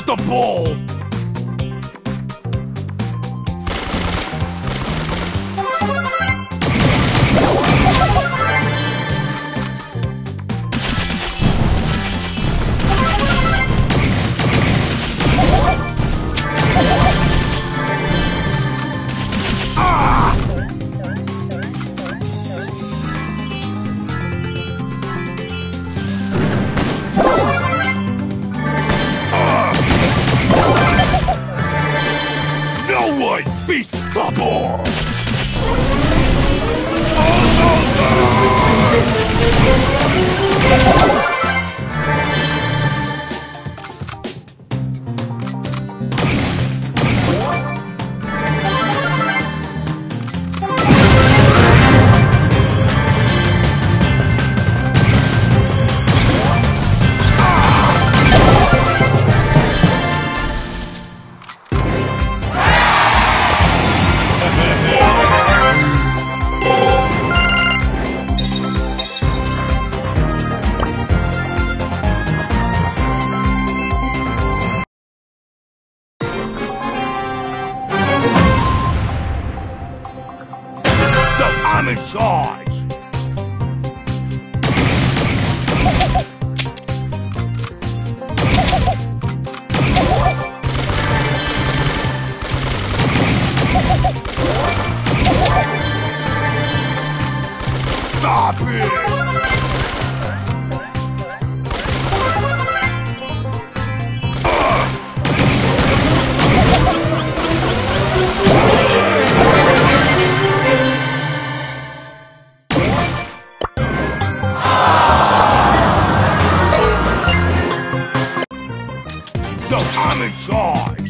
with the ball! Beats the ball! in charge. Stop it! I'm charge.